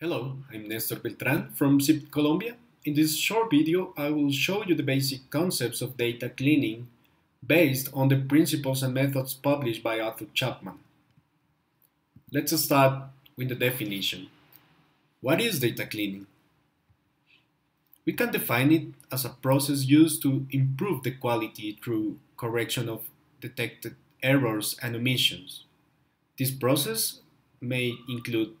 Hello, I'm Nestor Beltran from CIPT Colombia. In this short video, I will show you the basic concepts of data cleaning based on the principles and methods published by Arthur Chapman. Let's start with the definition. What is data cleaning? We can define it as a process used to improve the quality through correction of detected errors and omissions. This process may include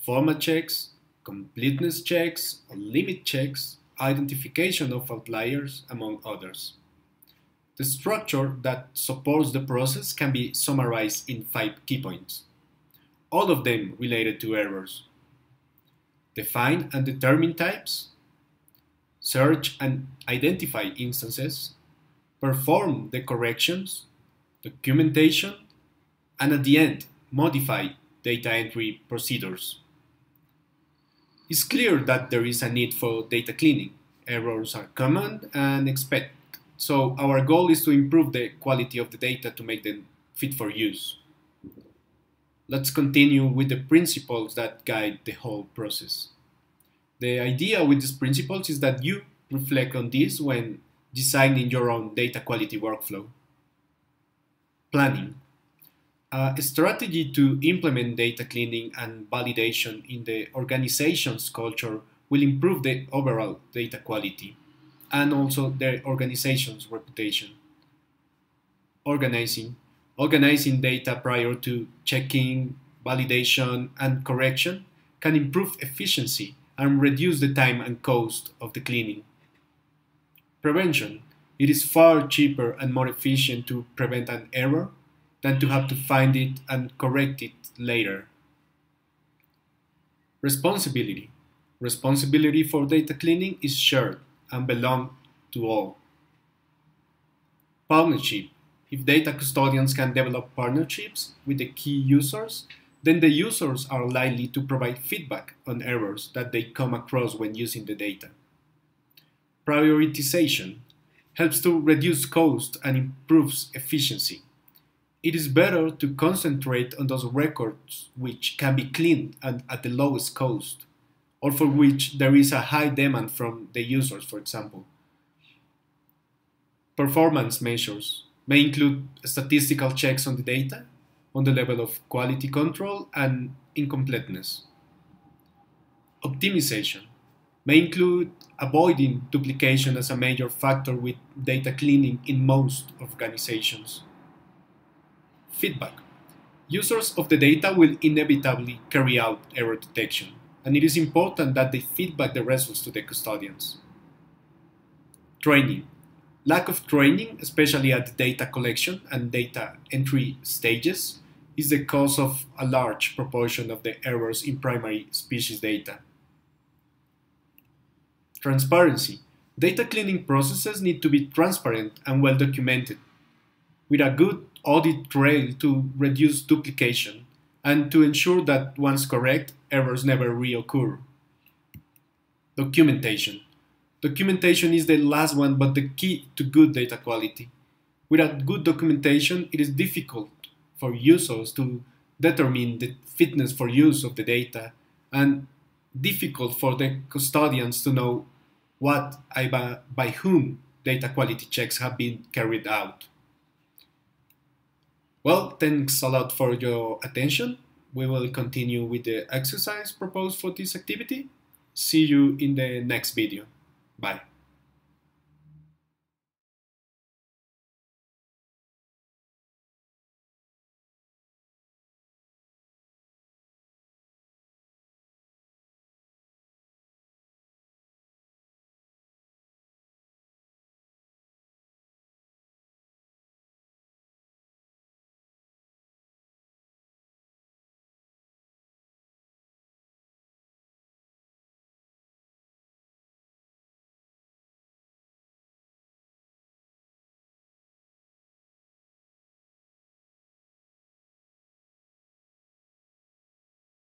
format checks, completeness checks, limit checks, identification of outliers, among others. The structure that supports the process can be summarized in five key points, all of them related to errors. Define and determine types, search and identify instances, perform the corrections, documentation, and at the end, modify data entry procedures. It's clear that there is a need for data cleaning. Errors are common and expected. So our goal is to improve the quality of the data to make them fit for use. Let's continue with the principles that guide the whole process. The idea with these principles is that you reflect on this when designing your own data quality workflow. Planning. A strategy to implement data cleaning and validation in the organization's culture will improve the overall data quality and also the organization's reputation. Organizing. Organizing data prior to checking, validation, and correction can improve efficiency and reduce the time and cost of the cleaning. Prevention. It is far cheaper and more efficient to prevent an error than to have to find it and correct it later. Responsibility. Responsibility for data cleaning is shared and belongs to all. Partnership. If data custodians can develop partnerships with the key users, then the users are likely to provide feedback on errors that they come across when using the data. Prioritization helps to reduce cost and improves efficiency it is better to concentrate on those records which can be cleaned at the lowest cost, or for which there is a high demand from the users, for example. Performance measures may include statistical checks on the data, on the level of quality control and incompleteness. Optimization may include avoiding duplication as a major factor with data cleaning in most organizations. Feedback. Users of the data will inevitably carry out error detection, and it is important that they feedback the results to the custodians. Training. Lack of training, especially at the data collection and data entry stages, is the cause of a large proportion of the errors in primary species data. Transparency. Data cleaning processes need to be transparent and well documented. With a good audit trail to reduce duplication and to ensure that once correct, errors never reoccur. Documentation. Documentation is the last one but the key to good data quality. Without good documentation, it is difficult for users to determine the fitness for use of the data and difficult for the custodians to know what by, whom data quality checks have been carried out. Well, thanks a lot for your attention. We will continue with the exercise proposed for this activity. See you in the next video. Bye.